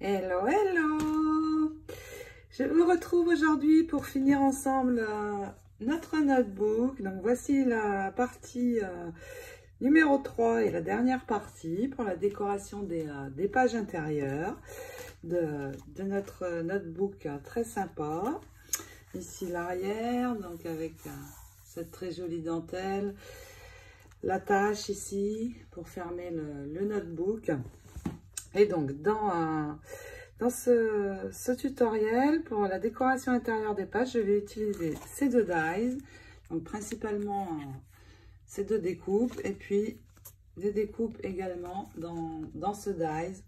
Hello, hello Je vous retrouve aujourd'hui pour finir ensemble euh, notre notebook. Donc voici la partie euh, numéro 3 et la dernière partie pour la décoration des, euh, pages intérieures de, notre notebook très sympa. Ici l'arrière, donc avec cette très jolie dentelle. La tâche ici pour fermer le notebook. Et donc, dans, dans ce, ce, tutoriel, pour la décoration intérieure des pages, je vais utiliser ces deux dies, donc principalement ces deux découpes, et puis des découpes également dans, dans ce dies,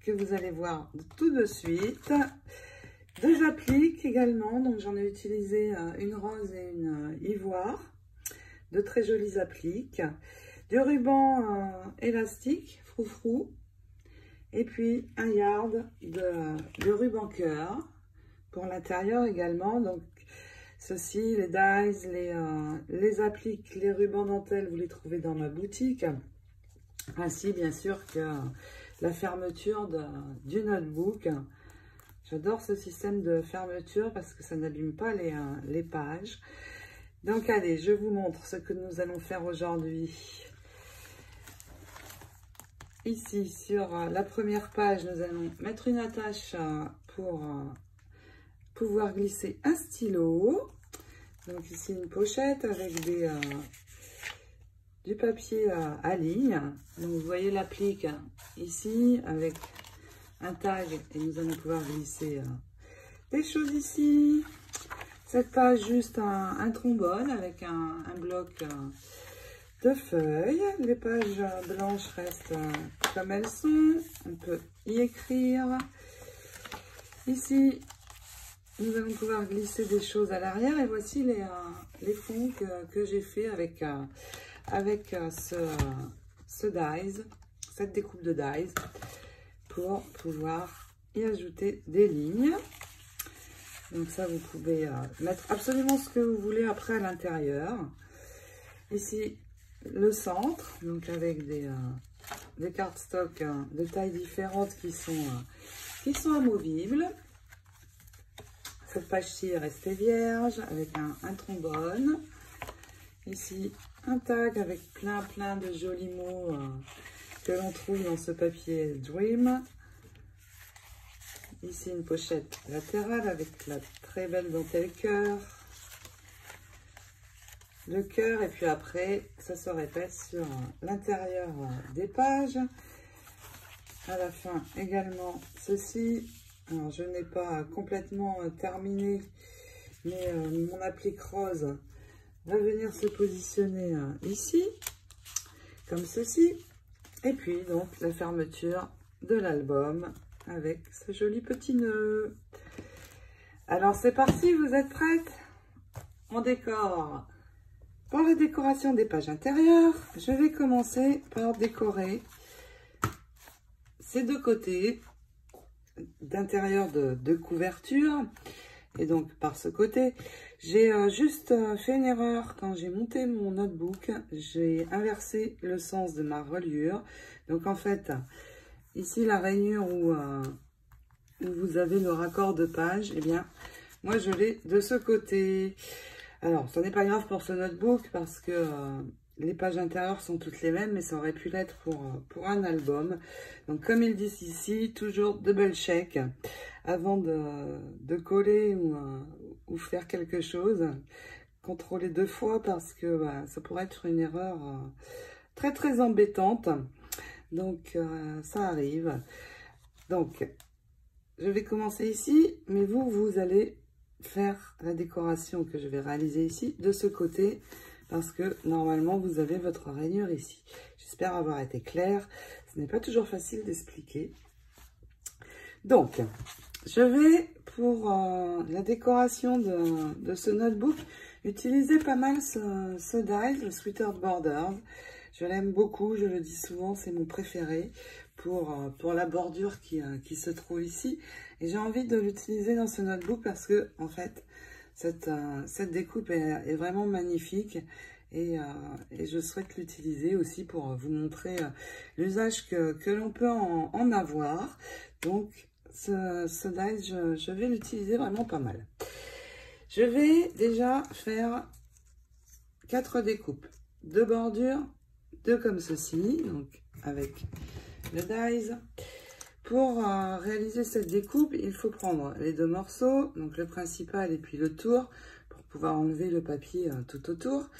que vous allez voir tout de suite. Deux appliques également, donc j'en ai utilisé une rose et une ivoire, de très jolies appliques, du ruban élastique froufrou. Et puis un yard de, ruban cœur pour l'intérieur également. Donc ceci, les dies, les, euh, les appliques, les rubans dentelles, vous les trouvez dans ma boutique. Ainsi bien sûr que la fermeture du notebook. J'adore ce système de fermeture parce que ça n'allume pas les, euh, les pages. Donc allez, je vous montre ce que nous allons faire aujourd'hui. Ici, sur euh, la première page, nous allons mettre une attache euh, pour euh, pouvoir glisser un stylo. Donc ici, une pochette avec des, du papier à ligne. Donc vous voyez l'applique ici avec un tag et nous allons pouvoir glisser des choses ici. Cette page, juste un, trombone avec un bloc feuilles. Les pages blanches restent comme elles sont. On peut y écrire. Ici, nous allons pouvoir glisser des choses à l'arrière. Et voici les, euh, les fonds que, que j'ai fait avec, euh, avec euh, ce, ce dies, cette découpe de dies, pour pouvoir y ajouter des lignes. Donc ça, vous pouvez mettre absolument ce que vous voulez après à l'intérieur. Ici, le centre, donc avec des, euh, cartes stock euh, de tailles différentes qui sont, euh, qui sont amovibles. Cette page-ci est restée vierge avec un, un, trombone. Ici, un tag avec plein plein de jolis mots euh, que l'on trouve dans ce papier Dream. Ici, une pochette latérale avec la très belle dentelle cœur le cœur et puis après ça se répète sur l'intérieur des pages. À la fin également ceci. Alors je n'ai pas complètement terminé mais euh, mon applique rose va venir se positionner euh, ici comme ceci. Et puis donc la fermeture de l'album avec ce joli petit nœud. Alors c'est parti vous êtes prêtes? On décore pour la décoration des pages intérieures, je vais commencer par décorer ces deux côtés d'intérieur de, couverture. Et donc, par ce côté, j'ai euh, juste euh, fait une erreur quand j'ai monté mon notebook. J'ai inversé le sens de ma reliure. Donc, en fait, ici, la rainure où, euh, où vous avez le raccord de page, eh bien, moi, je l'ai de ce côté. Alors, ce n'est pas grave pour ce notebook parce que euh, les pages intérieures sont toutes les mêmes, mais ça aurait pu l'être pour, euh, pour un album. Donc, comme ils disent ici, toujours double check avant de, de coller ou, euh, ou, faire quelque chose. Contrôler deux fois parce que bah, ça pourrait être une erreur très, très embêtante. Donc, ça arrive. Donc, je vais commencer ici, mais vous, vous allez faire la décoration que je vais réaliser ici de ce côté parce que normalement vous avez votre rainure ici. J'espère avoir été clair. Ce n'est pas toujours facile d'expliquer. Donc, je vais pour euh, la décoration de, de, ce notebook utiliser pas mal ce, ce dies, le Sweeter Borders. Je l'aime beaucoup, je le dis souvent, c'est mon préféré pour, euh, pour la bordure qui, euh, qui se trouve ici. Et j'ai envie de l'utiliser dans ce notebook parce que, en fait, cette, euh, cette découpe est, vraiment magnifique. Et, je souhaite l'utiliser aussi pour vous montrer l'usage que, l'on peut en, avoir. Donc, ce, ce je, je vais l'utiliser vraiment pas mal. Je vais déjà faire quatre découpes. Deux bordures, deux comme ceci, donc avec le dies. Pour euh, réaliser cette découpe, il faut prendre les deux morceaux, donc le principal et puis le tour, pour pouvoir enlever le papier euh, tout autour.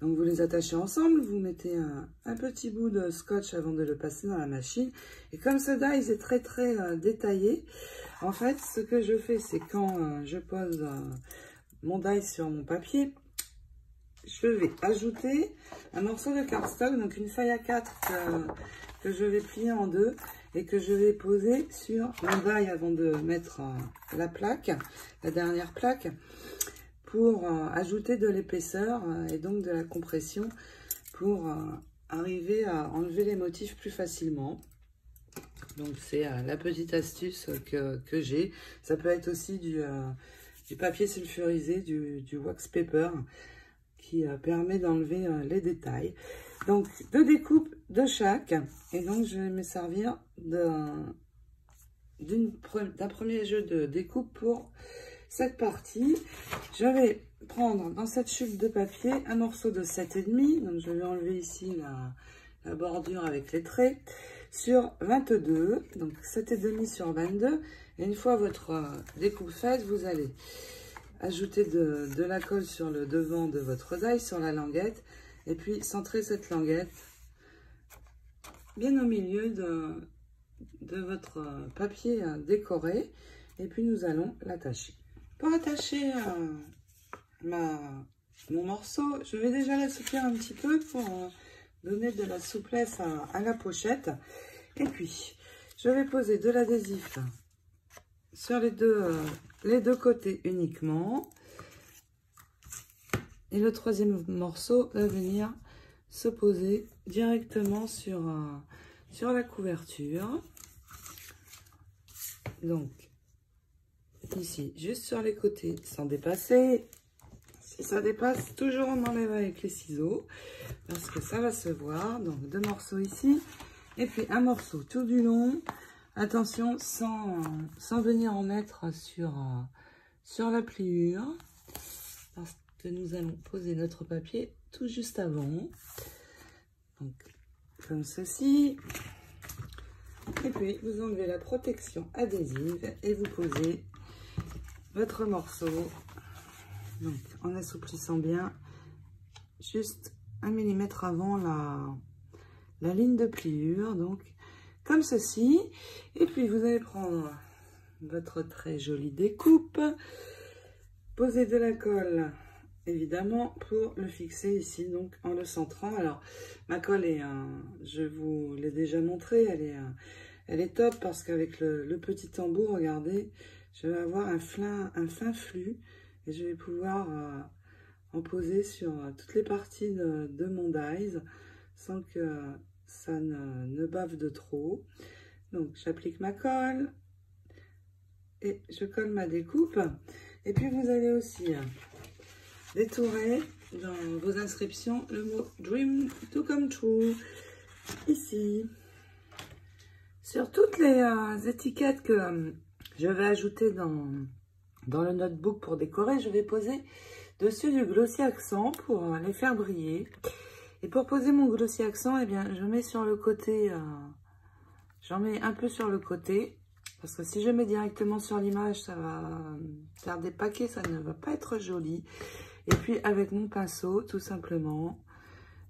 Donc vous les attachez ensemble, vous mettez un, petit bout de scotch avant de le passer dans la machine. Et comme ce dies est très très euh, détaillé, en fait ce que je fais c'est quand je pose mon dies sur mon papier, je vais ajouter un morceau de cardstock, donc une feuille à 4 que, je vais plier en deux et que je vais poser sur mon die avant de mettre euh, la plaque, la dernière plaque, pour euh, ajouter de l'épaisseur euh, et donc de la compression pour arriver à enlever les motifs plus facilement. Donc c'est la petite astuce que, j'ai. Ça peut être aussi du, du papier sulfurisé, du, du wax paper qui euh, permet d'enlever euh, les détails. Donc, deux découpes de chaque. Et donc, je vais me servir d'un premier jeu de découpe pour cette partie. Je vais prendre dans cette chute de papier un morceau de 7,5. Donc, je vais enlever ici la, la, bordure avec les traits. Sur 22, donc 7,5 sur 22. Et une fois votre euh, découpe faite, vous allez ajouter de, la colle sur le devant de votre die, sur la languette, et puis centrer cette languette bien au milieu de, votre papier décoré, et puis nous allons l'attacher. Pour attacher euh, mon morceau, je vais déjà l'assouplir un petit peu pour euh, donner de la souplesse à, la pochette. Et puis, je vais poser de l'adhésif sur les deux, euh, les deux côtés uniquement. Et le troisième morceau va venir se poser directement sur, sur la couverture. Donc, ici, juste sur les côtés, sans dépasser. Si ça dépasse, toujours on enlève avec les ciseaux, parce que ça va se voir. Donc, deux morceaux ici, et puis un morceau tout du long. Attention, sans, venir en mettre sur, sur la pliure, parce que nous allons poser notre papier tout juste avant. Comme ceci. Et puis, vous enlevez la protection adhésive et vous posez votre morceau en assouplissant bien juste un millimètre avant la, la ligne de pliure. Donc, comme ceci. Et puis, vous allez prendre votre très jolie découpe, poser de la colle, évidemment, pour le fixer ici, donc en le centrant. Alors, ma colle est, un, je vous l'ai déjà montré, elle est, elle est top parce qu'avec le, petit tambour, regardez, je vais avoir un, fin, un fin flux et je vais pouvoir euh, en poser sur toutes les parties de, de mon dies sans que ça ne, bave de trop. Donc j'applique ma colle et je colle ma découpe. Et puis vous allez aussi détourer dans vos inscriptions le mot Dream to come true ici. Sur toutes les euh, étiquettes que euh, je vais ajouter dans, dans le notebook pour décorer, je vais poser dessus du glossy accent pour les faire briller. Et pour poser mon glossy accent, eh bien, je mets sur le côté, euh, j'en mets un peu sur le côté, parce que si je mets directement sur l'image, ça va faire des paquets, ça ne va pas être joli. Et puis avec mon pinceau, tout simplement,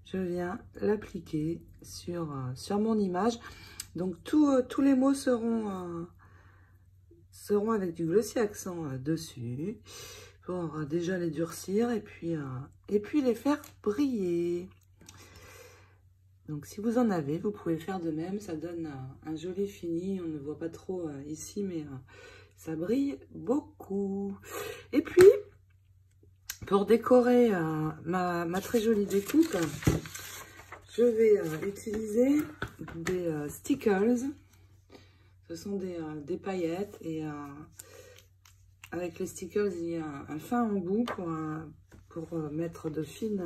je viens l'appliquer sur, euh, sur mon image. Donc euh, tous les mots seront, seront avec du glossy accent dessus pour déjà les durcir et puis, et puis les faire briller. Donc si vous en avez, vous pouvez faire de même. Ça donne un, joli fini. On ne voit pas trop euh, ici, mais euh, ça brille beaucoup. Et puis, pour décorer euh, ma, très jolie découpe, je vais utiliser des stickers. Ce sont des, paillettes et avec les stickers, il y a un, fin embout pour, pour mettre de fines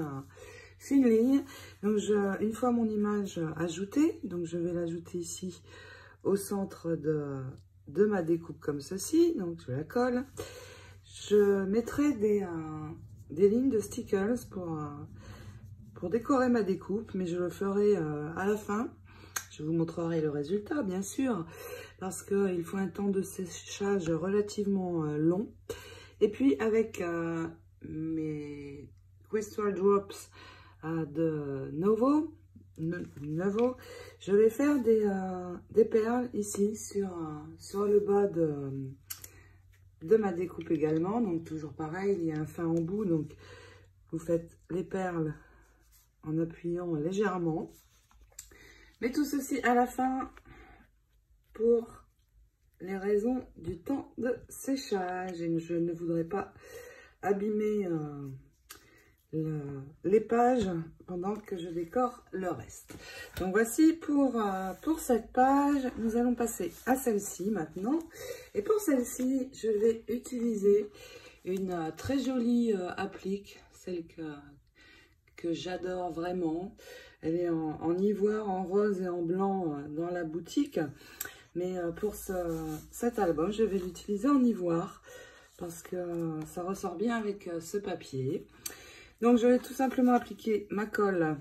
fine ligne. Donc, je, une fois mon image ajoutée, donc je vais l'ajouter ici au centre de, de ma découpe comme ceci. Donc, je la colle. Je mettrai des, euh, des lignes de stickers pour, euh, pour décorer ma découpe, mais je le ferai euh, à la fin. Je vous montrerai le résultat, bien sûr, parce qu'il faut un temps de séchage relativement long. Et puis, avec mes Crystal Drops de Novo, Novo, je vais faire des, des perles ici sur, sur le bas de ma découpe également. Donc toujours pareil, il y a un fin bout Donc vous faites les perles en appuyant légèrement. Mais tout ceci à la fin pour les raisons du temps de séchage. Et je ne voudrais pas abîmer euh, les pages pendant que je décore le reste. Donc voici pour, euh, pour cette page, nous allons passer à celle-ci maintenant. Et pour celle-ci, je vais utiliser une euh, très jolie euh, applique, celle que, j'adore vraiment. Elle est en, ivoire, en rose et en blanc dans la boutique. Mais pour ce, cet album, je vais l'utiliser en ivoire parce que ça ressort bien avec ce papier. Donc, je vais tout simplement appliquer ma colle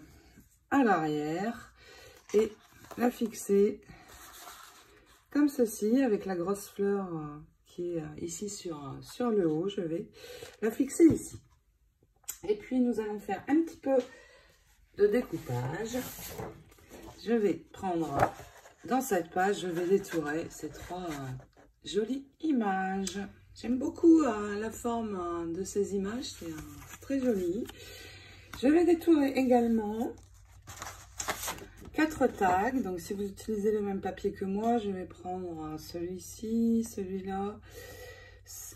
à l'arrière et la fixer comme ceci avec la grosse fleur euh, qui est euh, ici sur, euh, sur le haut. Je vais la fixer ici. Et puis, nous allons faire un petit peu de découpage. Je vais prendre dans cette page, je vais détourer ces trois jolies images. J'aime beaucoup la forme de ces images, c'est très joli. Je vais détourer également quatre tags. Donc, si vous utilisez le même papier que moi, je vais prendre celui-ci, celui-là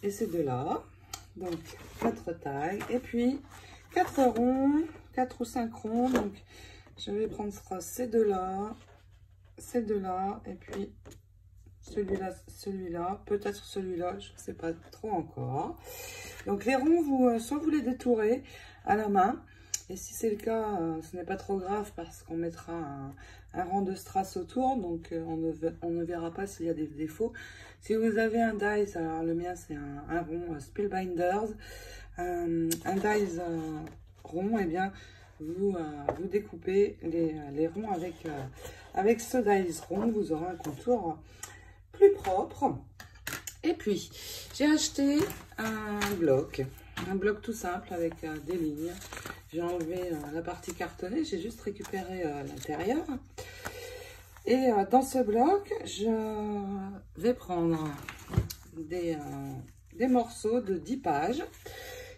et ces deux-là. Donc, quatre tags. Et puis, quatre ronds, quatre ou cinq ronds. Donc, je vais prendre ces deux-là, ces deux-là, et puis celui-là, celui-là, peut-être celui-là, je ne sais pas trop encore. Donc les ronds, vous, euh, soit vous les détourez à la main, et si c'est le cas, euh, ce n'est pas trop grave parce qu'on mettra un, rang de strass autour, donc euh, on, ne, verra pas s'il y a des défauts. Si vous avez un dies, alors le mien c'est un, rond Spellbinders, un, un rond, et eh bien vous, découpez les, ronds avec, ce dies rond, vous aurez un contour plus propre. Et puis, j'ai acheté un bloc, un bloc tout simple avec euh, des lignes. J'ai enlevé euh, la partie cartonnée, j'ai juste récupéré euh, l'intérieur. Et dans ce bloc, je vais prendre des, des morceaux de 10 pages.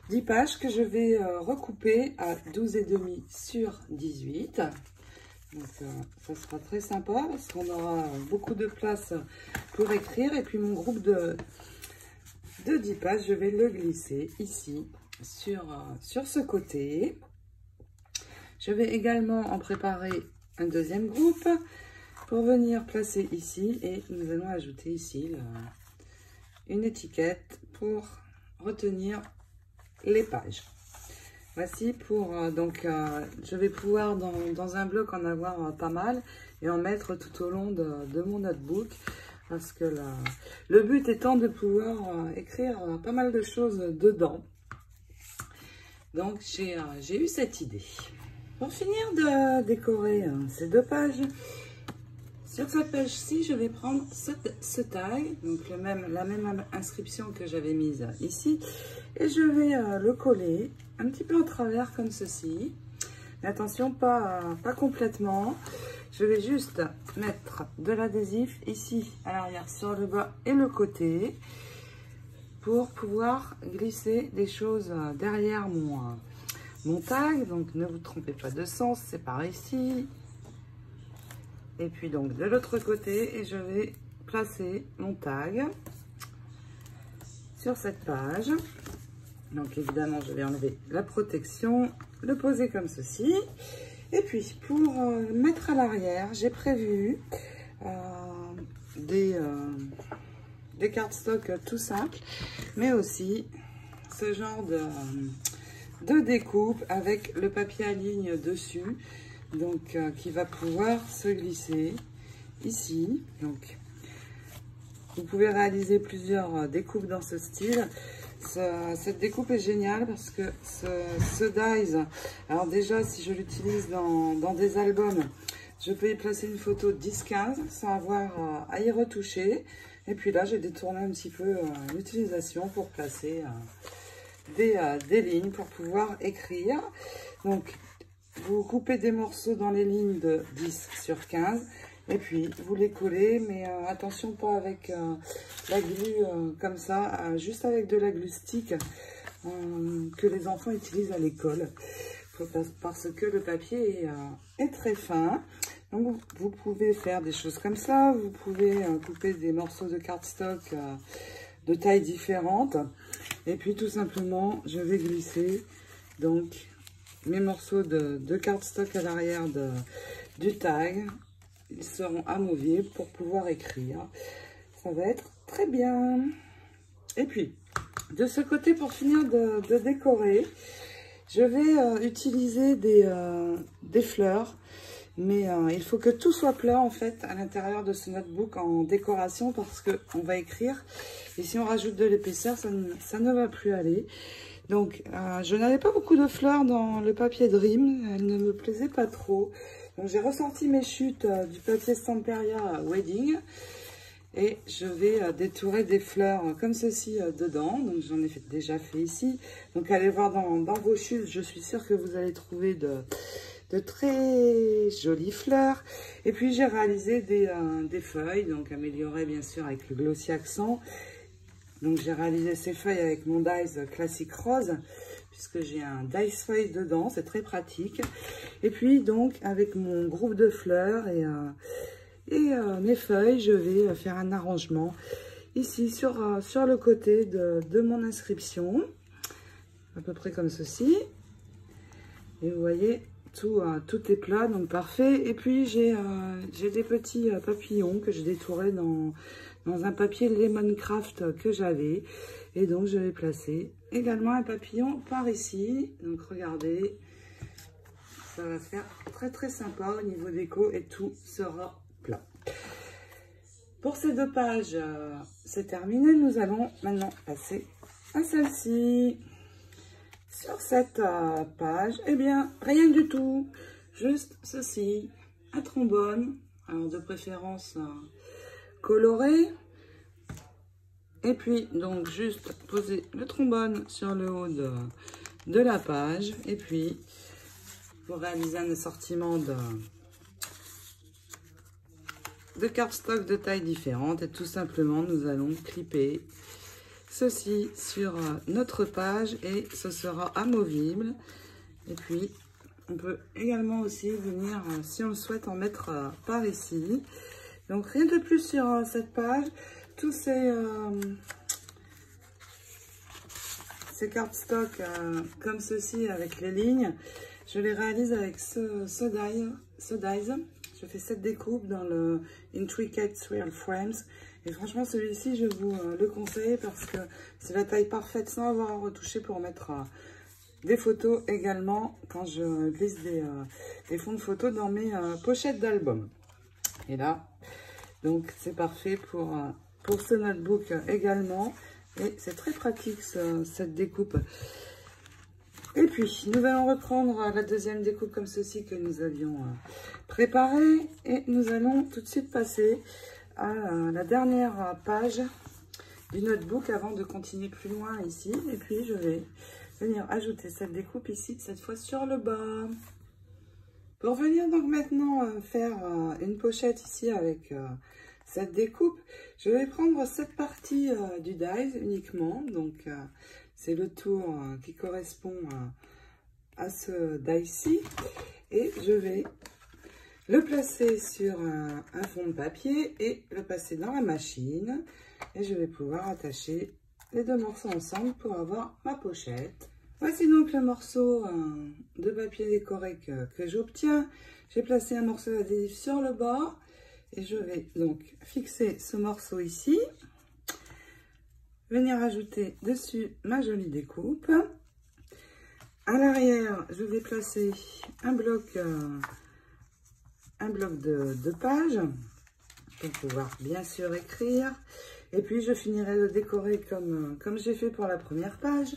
10 pages que je vais recouper à 12,5 sur 18. Donc, euh, ça sera très sympa parce qu'on aura beaucoup de place pour écrire. Et puis, mon groupe de, de 10 pages, je vais le glisser ici sur, euh, sur ce côté. Je vais également en préparer un deuxième groupe pour venir placer ici. Et nous allons ajouter ici une étiquette pour retenir les pages. Voici pour, euh, donc, euh, je vais pouvoir dans, un bloc en avoir euh, pas mal et en mettre tout au long de, mon notebook. Parce que le but étant de pouvoir écrire pas mal de choses dedans. Donc, j'ai eu cette idée. Pour finir de décorer ces deux pages, sur cette page-ci, je vais prendre ce, tag, donc le même, la même inscription que j'avais mise ici, et je vais le coller un petit peu au travers comme ceci. Mais attention, pas, pas complètement. Je vais juste mettre de l'adhésif ici à l'arrière sur le bas et le côté pour pouvoir glisser des choses derrière mon, mon tag. Donc ne vous trompez pas de sens, c'est par ici. Et puis donc de l'autre côté et je vais placer mon tag sur cette page. Donc évidemment, je vais enlever la protection, le poser comme ceci. Et puis, pour euh, mettre à l'arrière, j'ai prévu euh, des, euh, des cardstock tout simples, mais aussi ce genre de, de découpe avec le papier à ligne dessus, donc euh, qui va pouvoir se glisser ici. Donc, vous pouvez réaliser plusieurs découpes dans ce style. Cette découpe est géniale parce que ce, dies, alors déjà si je l'utilise dans, des albums, je peux y placer une photo 10-15 sans avoir euh, à y retoucher. Et puis là, j'ai détourné un petit peu l'utilisation pour placer euh, des, lignes pour pouvoir écrire. Donc, vous coupez des morceaux dans les lignes de 10 sur 15 et puis vous les collez, mais euh, attention pas avec euh, la glu comme ça, juste avec de la glue stick que les enfants utilisent à l'école parce que le papier est, très fin. Donc vous pouvez faire des choses comme ça, vous pouvez couper des morceaux de cardstock de tailles différentes. Et puis tout simplement, je vais glisser donc mes morceaux de cardstock à l'arrière du tag. Ils seront amovibles pour pouvoir écrire. Ça va être très bien. Et puis, de ce côté, pour finir de, décorer, je vais euh, utiliser des, euh, des fleurs mais euh, il faut que tout soit plat en fait à l'intérieur de ce notebook en décoration parce qu'on va écrire. Et si on rajoute de l'épaisseur, ça, ne va plus aller. Donc je n'avais pas beaucoup de fleurs dans le papier Dream. Elles ne me plaisaient pas trop. Donc j'ai ressorti mes chutes euh, du papier Stamperia Wedding. Et je vais détourer des fleurs comme ceci dedans. Donc j'en ai déjà fait ici. Donc allez voir dans, vos chutes. Je suis sûre que vous allez trouver de très jolies fleurs. Et puis j'ai réalisé des, euh, feuilles, donc améliorées bien sûr avec le glossy accent. Donc j'ai réalisé ces feuilles avec mon dies classique rose, puisque j'ai un dies feuille dedans, c'est très pratique. Et puis donc avec mon groupe de fleurs et, euh, euh, mes feuilles, je vais faire un arrangement ici sur, sur le côté de, mon inscription, à peu près comme ceci. Et vous voyez, tout, euh, est plat, donc parfait. Et puis j'ai euh, des petits euh, papillons que je détourais dans, dans un papier Lemon Craft que j'avais. Et donc je vais placer également un papillon par ici. Donc regardez, ça va faire très très sympa au niveau déco et tout sera plat. Pour ces deux pages, c'est terminé. Nous allons maintenant passer à celle-ci. Sur cette euh, page, eh bien, rien du tout. Juste ceci, un trombone, alors de préférence euh, coloré. Et puis, donc, juste poser le trombone sur le haut de, la page. Et puis, pour réaliser un assortiment de, de cardstock de tailles différentes. Et tout simplement, nous allons clipper ceci sur euh, notre page et ce sera amovible. Et puis, on peut également aussi venir, euh, si on le souhaite, en mettre euh, par ici. Donc, rien de plus sur cette page. Tous ces, ces cardstock comme ceci avec les lignes, je les réalise avec ce, ce, die, ce dies. Je fais cette découpe dans le Intricate Real Frames. Et franchement, celui-ci, je vous euh, le conseille parce que c'est la taille parfaite sans avoir à retoucher pour mettre euh, des photos également quand je glisse des, euh, fonds de photos dans mes pochettes d'albums. Et là, donc c'est parfait pour, pour ce notebook également. Et c'est très pratique cette découpe. Et puis, nous allons reprendre la deuxième découpe comme ceci que nous avions préparée. Et nous allons tout de suite passer à euh, la dernière page du notebook avant de continuer plus loin ici. Et puis, je vais venir ajouter cette découpe ici, cette fois sur le bas. Pour venir donc maintenant euh, faire euh, une pochette ici avec cette découpe, je vais prendre cette partie du dies uniquement. Donc, c'est le tour qui correspond à ce die-ci. Et je vais le placer sur un, fond de papier et le passer dans la machine. Et je vais pouvoir attacher les deux morceaux ensemble pour avoir ma pochette. Voici donc le morceau euh, de papier décoré que, j'obtiens. J'ai placé un morceau d'adhésif sur le bord et je vais donc fixer ce morceau ici. Venir ajouter dessus ma jolie découpe À l'arrière, je vais placer un bloc, euh, un bloc de, de pages pour pouvoir bien sûr écrire. Et puis, je finirai de décorer comme, comme j'ai fait pour la première page.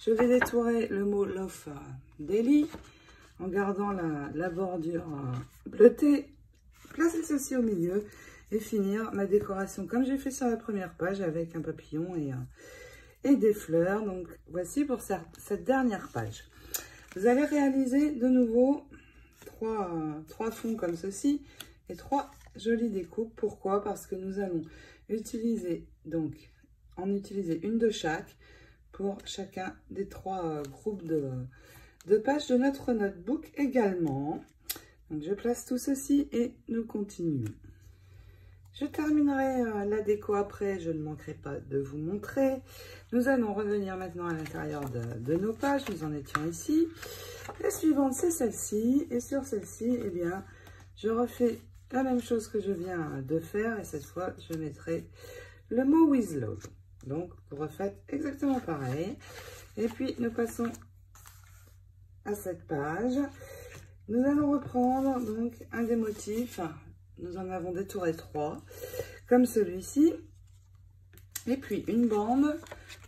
Je vais détourer le mot Love Daily en gardant la, bordure euh, bleutée. Placer ceci au milieu et finir ma décoration comme j'ai fait sur la première page avec un papillon et, et des fleurs. Donc, voici pour cette dernière page. Vous allez réaliser de nouveau trois, trois fonds comme ceci et trois jolies découpes. Pourquoi? Parce que nous allons utiliser, donc, en utiliser une de chaque pour chacun des trois groupes de, de pages de notre notebook également. Je place tout ceci et nous continuons. Je terminerai euh, la déco après, je ne manquerai pas de vous montrer. Nous allons revenir maintenant à l'intérieur de, nos pages, nous en étions ici. La suivante, c'est celle-ci, et sur celle-ci, eh bien, je refais la même chose que je viens de faire, et cette fois, je mettrai le mot with. Donc, vous refaites exactement pareil. Et puis, nous passons à cette page. Nous allons reprendre donc un des motifs nous en avons détouré trois, comme celui-ci. Et puis une bande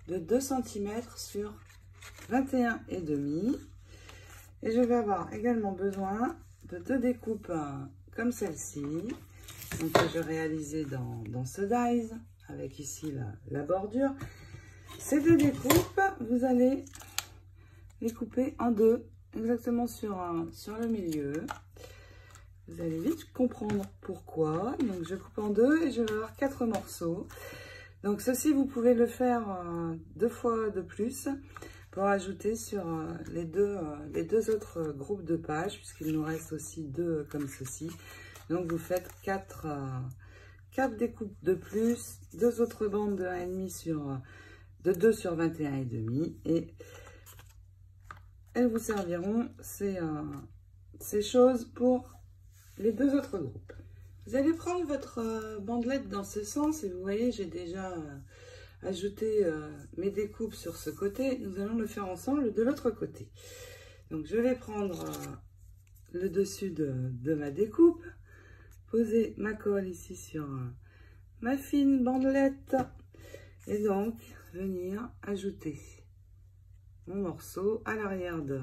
de 2 cm sur 21 et demi. Et je vais avoir également besoin de deux découpes euh, comme celle-ci. Que je réalisais dans, dans ce dies, avec ici la bordure. Ces deux découpes, vous allez les couper en deux, exactement sur, sur le milieu. Vous allez vite comprendre pourquoi. Donc, je coupe en deux et je vais avoir quatre morceaux. Donc, ceci, vous pouvez le faire euh, deux fois de plus pour ajouter sur euh, les, deux, euh, les deux autres groupes de pages, puisqu'il nous reste aussi deux comme ceci. Donc, vous faites quatre, quatre découpes de plus, deux autres bandes de 1,5 sur, de 2 sur 21 et demi. Et elles vous serviront ces, ces choses pour les deux autres groupes. Vous allez prendre votre euh, bandelette dans ce sens et vous voyez, j'ai déjà euh, ajouté euh, mes découpes sur ce côté. Nous allons le faire ensemble de l'autre côté. Donc, je vais prendre le dessus de, ma découpe, poser ma colle ici sur ma fine bandelette et donc venir ajouter mon morceau à l'arrière de,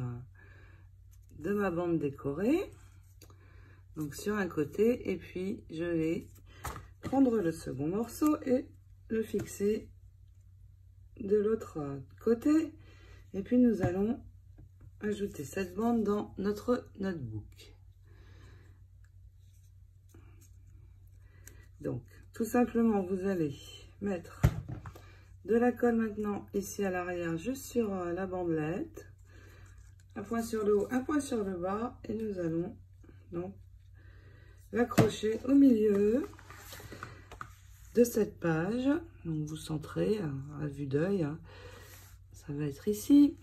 ma bande décorée. Donc sur un côté et puis je vais prendre le second morceau et le fixer de l'autre côté. Et puis nous allons ajouter cette bande dans notre notebook. Donc tout simplement vous allez mettre de la colle maintenant ici à l'arrière juste sur euh, la bandelette un point sur le haut un point sur le bas et nous allons donc l'accrocher au milieu de cette page. Donc vous centrez hein, à vue d'œil. Hein. Ça va être ici.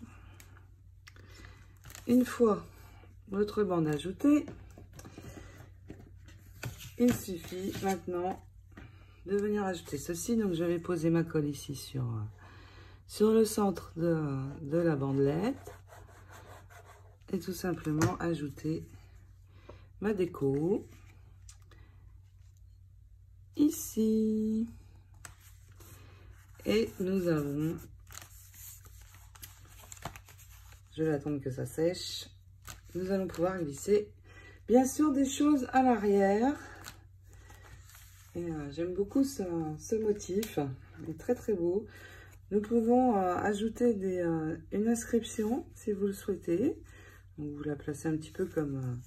Une fois votre bande ajoutée, il suffit maintenant de venir ajouter ceci. Donc je vais poser ma colle ici sur, sur le centre de, de la bandelette. Et tout simplement ajouter ma déco ici. Et nous avons, je vais attendre que ça sèche, nous allons pouvoir glisser bien sûr des choses à l'arrière. Euh, j'aime beaucoup ce, motif, il est très très beau. Nous pouvons euh, ajouter des, euh, une inscription si vous le souhaitez. vous la placez un petit peu comme,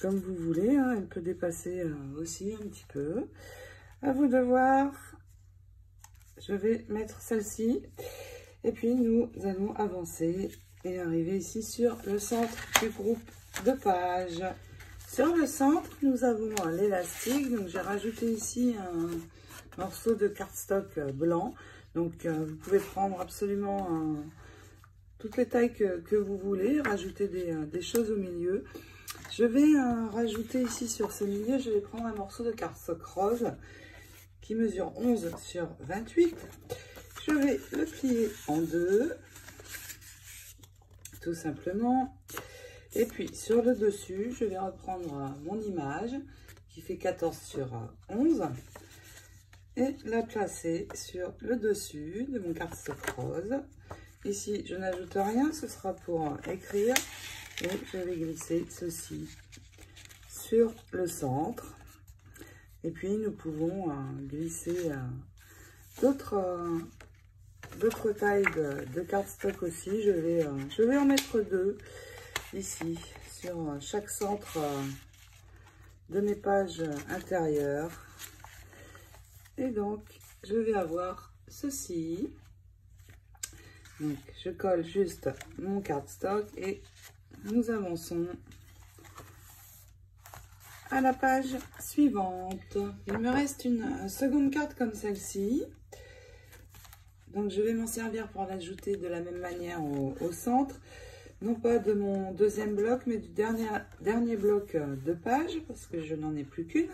comme vous voulez. Hein. Elle peut dépasser aussi un petit peu. À vous de voir. Je vais mettre celle-ci. Et puis, nous allons avancer et arriver ici sur le centre du groupe de pages. Sur le centre, nous avons l'élastique. Donc, j'ai rajouté ici un morceau de cardstock blanc. Donc, euh, vous pouvez prendre absolument toutes les tailles que, vous voulez. Rajouter des, euh, des, choses au milieu. Je vais euh, rajouter ici sur ce milieu, je vais prendre un morceau de cardstock rose mesure 11 sur 28. Je vais le plier en deux. tout simplement. Et puis, sur le dessus, je vais reprendre mon image qui fait 14 sur 11 et la placer sur le dessus de mon cardstock rose. Ici, je n'ajoute rien, ce sera pour écrire. Et je vais glisser ceci sur le centre. Et puis, nous pouvons euh, glisser euh, d'autres euh, d'autres tailles de, cardstock aussi. Je vais, je vais en mettre deux ici sur chaque centre de mes pages intérieures. Et donc, je vais avoir ceci. Donc, je colle juste mon cardstock et nous avançons à la page suivante. Il me reste une seconde carte comme celle-ci. Donc, je vais m'en servir pour l'ajouter de la même manière au, centre. Non pas de mon deuxième bloc, mais du dernier, dernier bloc de page, parce que je n'en ai plus qu'une.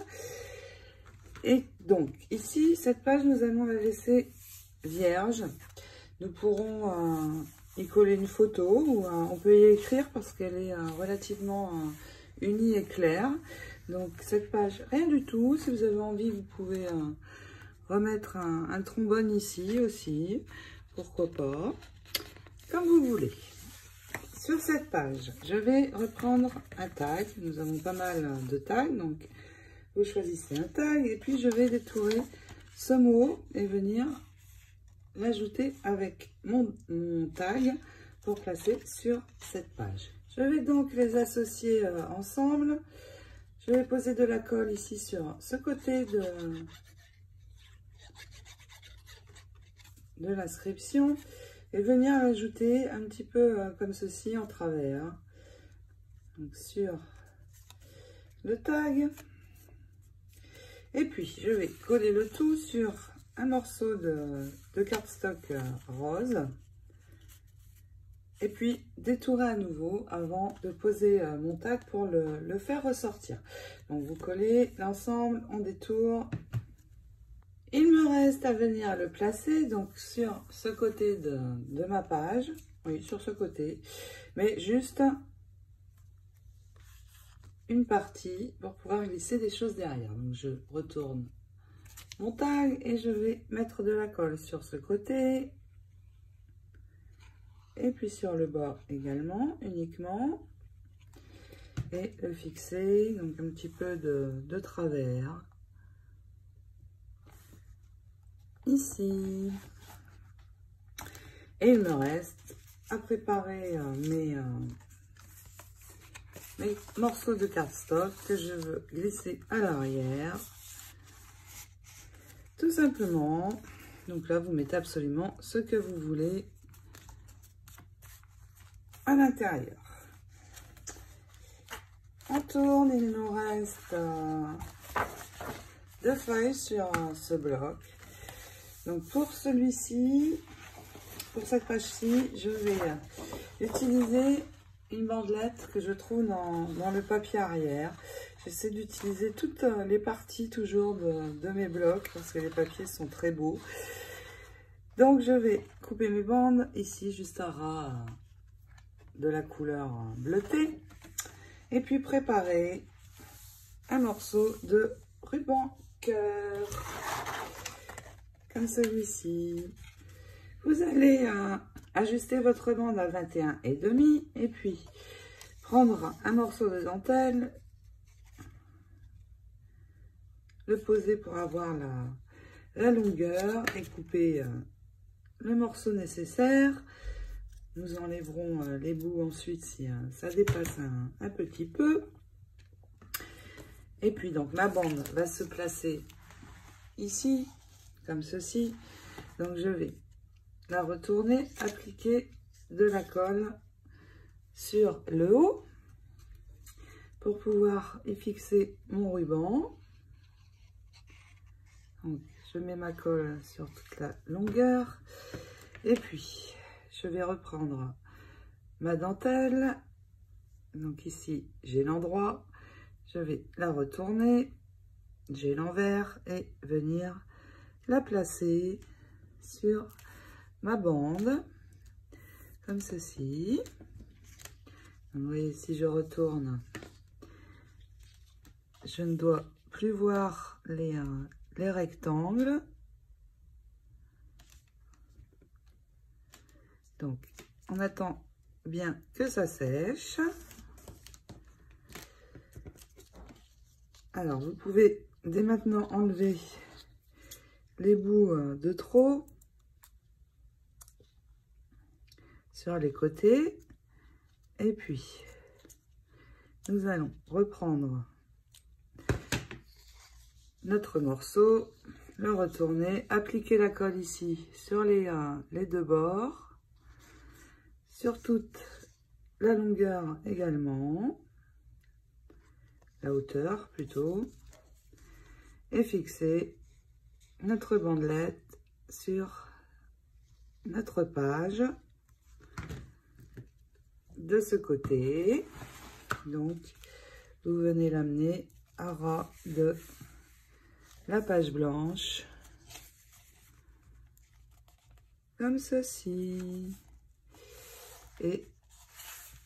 Et donc, ici, cette page, nous allons la laisser vierge. Nous pourrons euh, y coller une photo ou euh, on peut y écrire parce qu'elle est euh, relativement unie et claire. Donc, cette page, rien du tout. Si vous avez envie, vous pouvez remettre un, trombone ici aussi. Pourquoi pas? Comme vous voulez. Sur cette page, je vais reprendre un tag. Nous avons pas mal de tags. Donc, vous choisissez un tag et puis je vais détourer ce mot et venir l'ajouter avec mon, tag pour placer sur cette page. Je vais donc les associer euh, ensemble. Je vais poser de la colle ici sur ce côté de, de l'inscription et venir ajouter un petit peu euh, comme ceci en travers. Donc sur le tag. Et puis, je vais coller le tout sur un morceau de, cardstock euh, rose. Et puis, détourer à nouveau avant de poser euh, mon tag pour le, faire ressortir. Donc, vous collez l'ensemble, on détourne. Il me reste à venir le placer donc sur ce côté de, ma page. Oui, sur ce côté. Mais juste une partie pour pouvoir glisser des choses derrière. Donc je retourne mon tag et je vais mettre de la colle sur ce côté et puis sur le bord également uniquement et le fixer donc un petit peu de travers ici et il me reste à préparer euh, mes, euh, mes morceaux de cardstock que je veux glisser à l'arrière. Tout simplement. Donc là, vous mettez absolument ce que vous voulez à l'intérieur. On tourne, il nous reste euh, deux feuilles sur ce bloc. Donc pour celui-ci, pour cette page-ci, je vais utiliser une bandelette que je trouve dans, le papier arrière. J'essaie d'utiliser toutes les parties toujours de, mes blocs parce que les papiers sont très beaux. Donc je vais couper mes bandes ici juste un ras de la couleur bleutée et puis préparer un morceau de ruban cœur celui-ci. Vous allez euh, ajuster votre bande à 21 et demi et puis prendre un morceau de dentelle, le poser pour avoir la, longueur et couper euh, le morceau nécessaire. Nous enlèverons euh, les bouts ensuite si ça dépasse un petit peu. Et puis donc ma bande va se placer ici, comme ceci. Donc je vais la retourner, appliquer de la colle sur le haut pour pouvoir y fixer mon ruban. je mets ma colle sur toute la longueur et puis je vais reprendre ma dentelle. Donc ici, j'ai l'endroit. Je vais la retourner. J'ai l'envers et venir la placer sur ma bande, comme ceci. Vous voyez, si je retourne, je ne dois plus voir les, euh, les rectangles. Donc, on attend bien que ça sèche. Alors, vous pouvez dès maintenant enlever les bouts euh, de trop sur les côtés. Et puis, nous allons reprendre notre morceau, le retourner, appliquer la colle ici sur les, euh, les deux bords, sur toute la longueur également, la hauteur plutôt, et fixer notre bandelette sur notre page de ce côté. Donc, vous venez l'amener à ras de la page blanche. Comme ceci. Et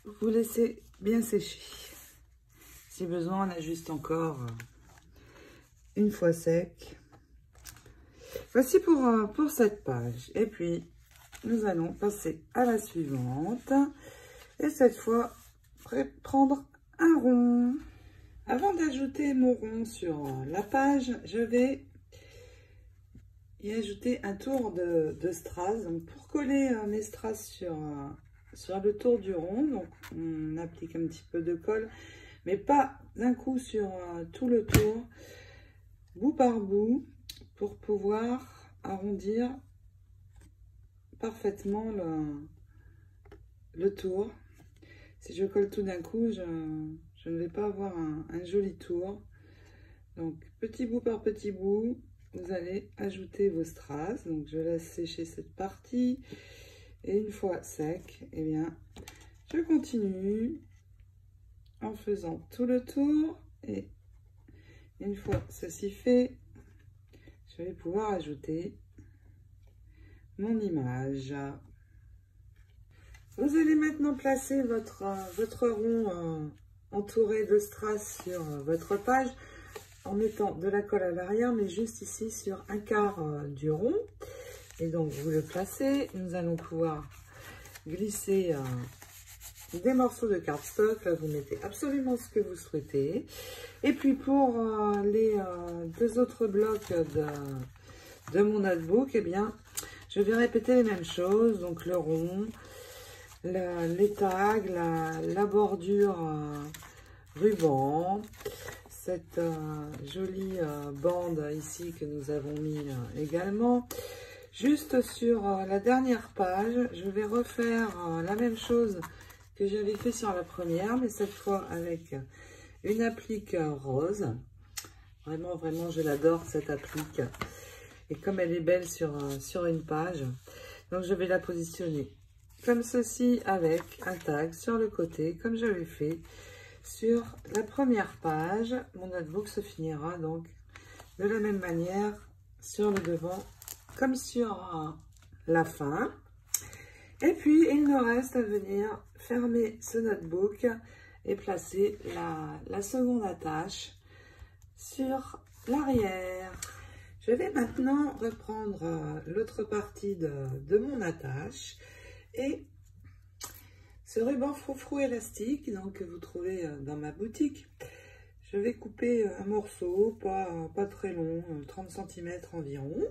vous laissez bien sécher. Si besoin, on ajuste encore une fois sec. Voici pour, euh, pour cette page. Et puis, nous allons passer à la suivante. Et cette fois, prendre un rond. Avant d'ajouter mon rond sur la page, je vais y ajouter un tour de, strass. Donc pour coller mes strass sur, sur le tour du rond, donc on applique un petit peu de colle, mais pas d'un coup sur euh, tout le tour, bout par bout, pour pouvoir arrondir parfaitement le, tour. Si je colle tout d'un coup, je, ne vais pas avoir un, joli tour. Donc, petit bout par petit bout, vous allez ajouter vos strass. Donc, je laisse sécher cette partie. Et une fois sec, eh bien, je continue en faisant tout le tour. Et une fois ceci fait, vais pouvoir ajouter mon image. Vous allez maintenant placer votre, votre rond euh, entouré de strass sur euh, votre page en mettant de la colle à l'arrière, mais juste ici sur un quart euh, du rond. Et donc, vous le placez. Nous allons pouvoir glisser des morceaux de cardstock. Vous mettez absolument ce que vous souhaitez. Et puis, pour les deux autres blocs de, mon notebook, eh bien, je vais répéter les mêmes choses. Donc, le rond, les tags, la, bordure euh, ruban, cette euh, jolie euh, bande ici que nous avons mis également. Juste sur la dernière page, je vais refaire la même chose que j'avais fait sur la première, mais cette fois avec une applique rose. Vraiment, vraiment, je l'adore cette applique. Et comme elle est belle sur, sur une page, donc je vais la positionner comme ceci avec un tag sur le côté, comme j'avais fait sur la première page. Mon notebook se finira donc de la même manière sur le devant comme sur la fin. Et puis, il nous reste à venir fermer ce notebook et placer la, seconde attache sur l'arrière. Je vais maintenant reprendre l'autre partie de, mon attache et ce ruban froufrou élastique donc, que vous trouvez euh, dans ma boutique, je vais couper euh, un morceau, pas, pas très long, 30 euh, cm environ.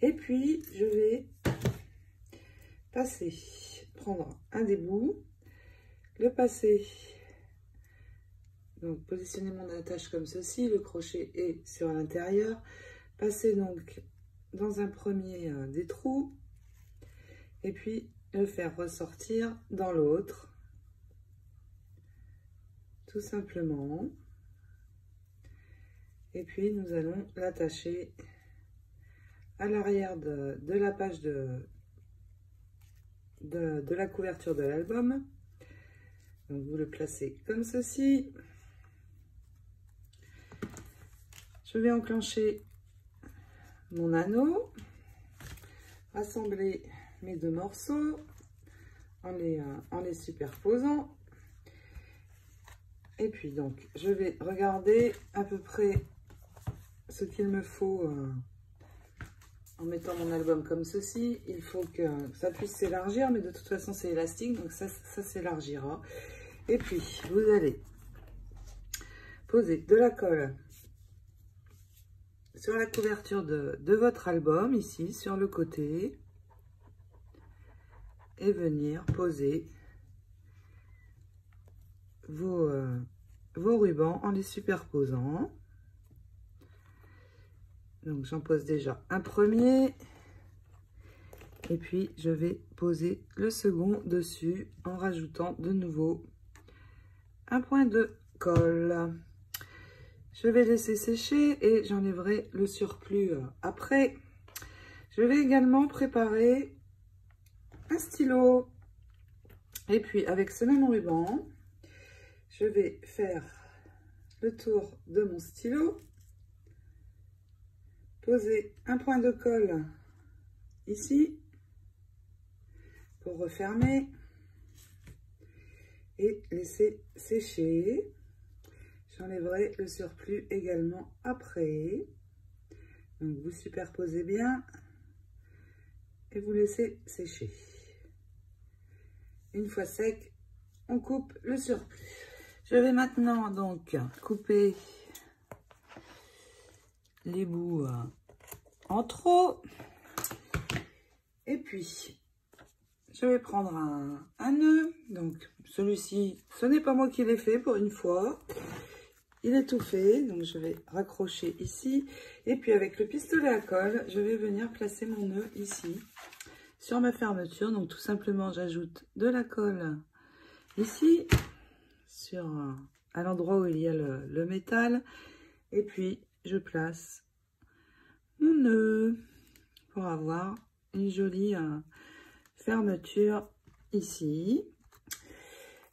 Et puis, je vais passer, prendre un des bouts, le passer, donc positionner mon attache comme ceci, le crochet est sur l'intérieur, passer donc dans un premier des trous, et puis le faire ressortir dans l'autre, tout simplement. Et puis nous allons l'attacher à l'arrière de, la page de, de, la couverture de l'album. Vous le placez comme ceci. Je vais enclencher mon anneau, assembler mes deux morceaux, en les, en les superposant. Et puis donc, je vais regarder à peu près ce qu'il me faut en mettant mon album comme ceci. Il faut que ça puisse s'élargir, mais de toute façon c'est élastique, donc ça, s'élargira. Et puis, vous allez poser de la colle sur la couverture de, votre album, ici, sur le côté. Et venir poser vos, euh, vos rubans en les superposant. Donc, j'en pose déjà un premier. Et puis, je vais poser le second dessus en rajoutant de nouveau un point de colle. Je vais laisser sécher et j'enlèverai le surplus après. Je vais également préparer un stylo. Et puis avec ce même ruban, je vais faire le tour de mon stylo. Poser un point de colle ici pour refermer et laisser sécher. J'enlèverai le surplus également après. Donc vous superposez bien et vous laissez sécher. Une fois sec, on coupe le surplus. Je vais maintenant donc couper les bouts euh, trop. Et puis, je vais prendre un, un nœud. Donc, celui-ci, ce n'est pas moi qui l'ai fait pour une fois. Il est tout fait, donc je vais raccrocher ici. Et puis avec le pistolet à colle, je vais venir placer mon nœud ici, sur ma fermeture. Donc tout simplement, j'ajoute de la colle ici, sur, à l'endroit où il y a le, métal. Et puis, je place mon nœud pour avoir une jolie euh, fermeture ici.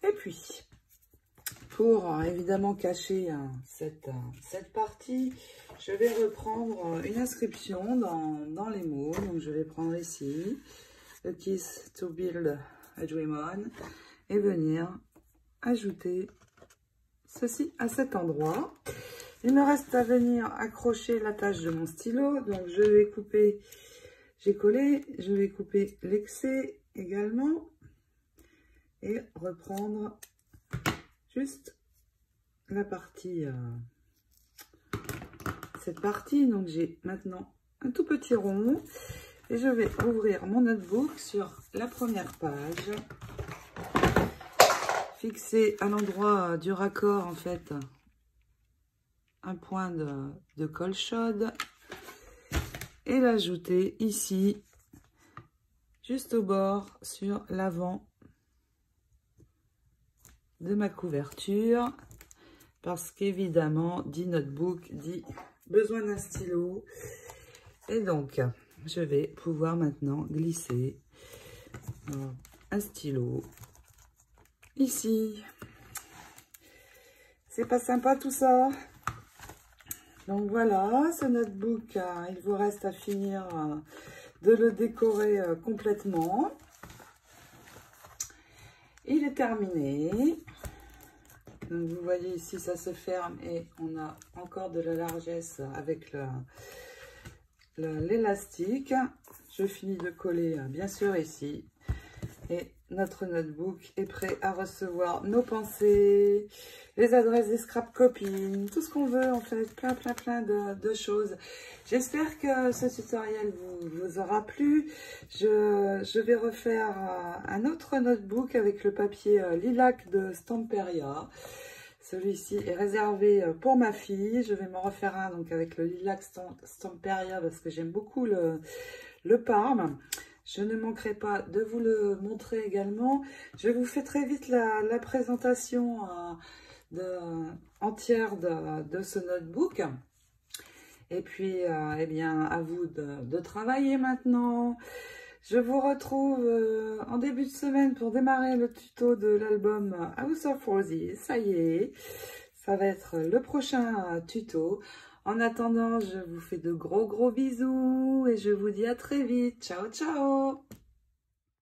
Et puis, pour euh, évidemment cacher euh, cette, partie, je vais reprendre une inscription dans, les mots. Donc, je vais prendre ici, The Kiss to Build a Dream On, et venir ajouter ceci à cet endroit. Il me reste à venir accrocher l'attache de mon stylo. Donc, je vais couper, j'ai collé, je vais couper l'excès également et reprendre juste la partie, euh, cette partie. Donc j'ai maintenant un tout petit rond et je vais ouvrir mon notebook sur la première page. Fixer à l'endroit du raccord en fait un point de, de colle chaude et l'ajouter ici juste au bord sur l'avant de ma couverture parce qu'évidemment dit notebook dit besoin d'un stylo. Et donc je vais pouvoir maintenant glisser un stylo ici. C'est pas sympa tout ça? Donc voilà ce notebook euh, il vous reste à finir euh, de le décorer euh, complètement il est terminé. vous voyez ici, ça se ferme et on a encore de la largesse avec l'élastique. Je finis de coller euh, bien sûr ici. Et notre notebook est prêt à recevoir nos pensées, les adresses des scrap copines, tout ce qu'on veut en fait, plein plein plein de, choses. J'espère que ce tutoriel vous, aura plu. Je, vais refaire euh, un autre notebook avec le papier euh, lilac de Stamperia. Celui-ci est réservé euh, pour ma fille. Je vais m'en refaire un donc avec le lilac Stamperia parce que j'aime beaucoup le, le Parme. Je ne manquerai pas de vous le montrer également. Je vous fais très vite la, présentation euh, entière de, ce notebook. Et puis, euh, eh bien, à vous de, travailler maintenant. Je vous retrouve euh, en début de semaine pour démarrer le tuto de l'album House of Roses. Ça y est, ça va être le prochain tuto. En attendant, je vous fais de gros gros bisous et je vous dis à très vite. Ciao, ciao